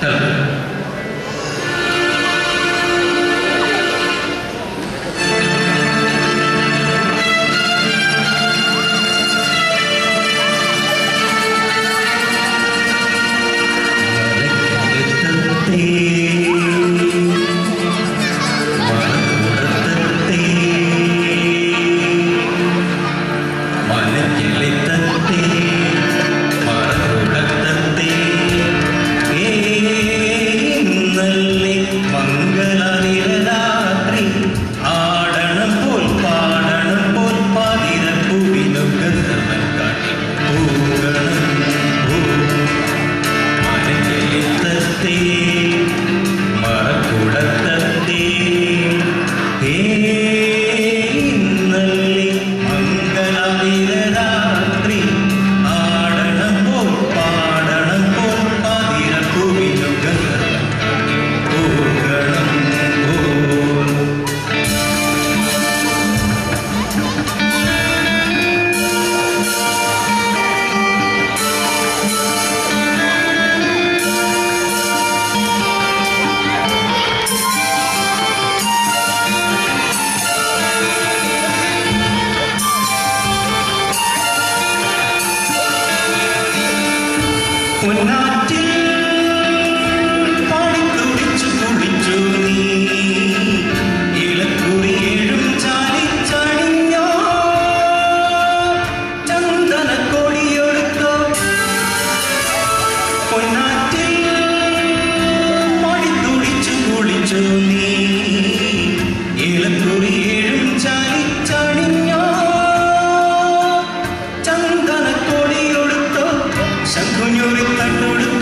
help. Ponnattil പാടിക്കുളിച്ചു കുളിച്ചു നീ. കുളിച്ചു നീ. ഇളക്കുറിയേ I know